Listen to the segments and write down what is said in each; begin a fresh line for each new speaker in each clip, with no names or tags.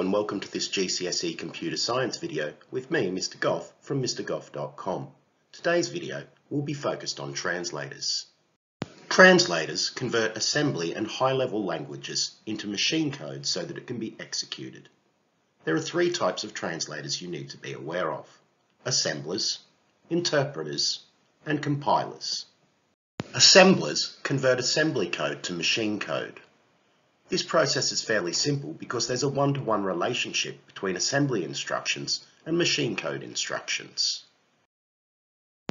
and welcome to this GCSE Computer Science video with me, Mr Goff, from mrgoff.com. Today's video will be focused on translators. Translators convert assembly and high-level languages into machine code so that it can be executed. There are three types of translators you need to be aware of. Assemblers, interpreters, and compilers. Assemblers convert assembly code to machine code. This process is fairly simple because there's a one-to-one -one relationship between assembly instructions and machine code instructions.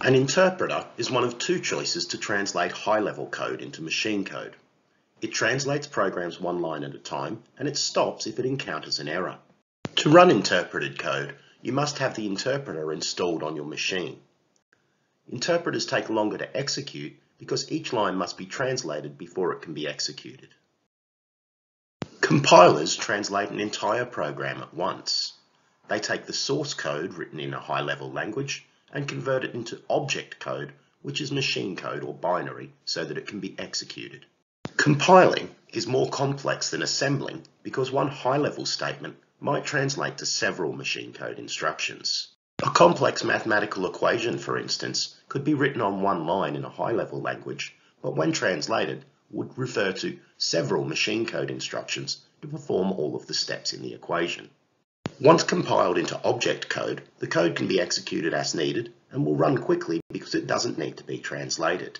An interpreter is one of two choices to translate high-level code into machine code. It translates programs one line at a time and it stops if it encounters an error. To run interpreted code, you must have the interpreter installed on your machine. Interpreters take longer to execute because each line must be translated before it can be executed. Compilers translate an entire program at once. They take the source code written in a high-level language and convert it into object code, which is machine code or binary, so that it can be executed. Compiling is more complex than assembling because one high-level statement might translate to several machine code instructions. A complex mathematical equation, for instance, could be written on one line in a high-level language, but when translated, would refer to several machine code instructions to perform all of the steps in the equation. Once compiled into object code, the code can be executed as needed and will run quickly because it doesn't need to be translated.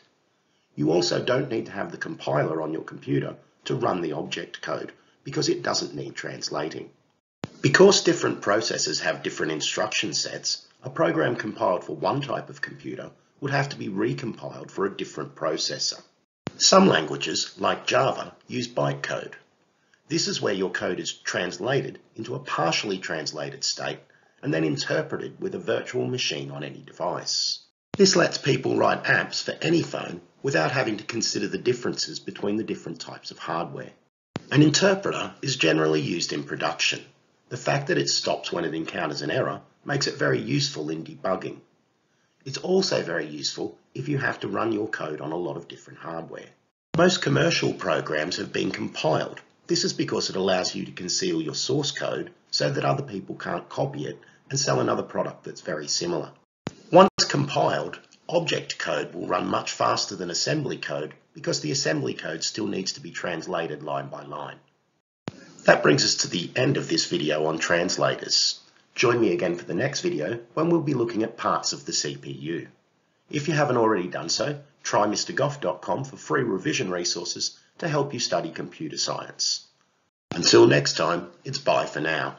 You also don't need to have the compiler on your computer to run the object code because it doesn't need translating. Because different processors have different instruction sets, a program compiled for one type of computer would have to be recompiled for a different processor. Some languages, like Java, use bytecode. This is where your code is translated into a partially translated state and then interpreted with a virtual machine on any device. This lets people write apps for any phone without having to consider the differences between the different types of hardware. An interpreter is generally used in production. The fact that it stops when it encounters an error makes it very useful in debugging. It's also very useful if you have to run your code on a lot of different hardware. Most commercial programs have been compiled. This is because it allows you to conceal your source code so that other people can't copy it and sell another product that's very similar. Once compiled, object code will run much faster than assembly code because the assembly code still needs to be translated line by line. That brings us to the end of this video on translators. Join me again for the next video when we'll be looking at parts of the CPU. If you haven't already done so, try mrgoff.com for free revision resources to help you study computer science. Until next time, it's bye for now.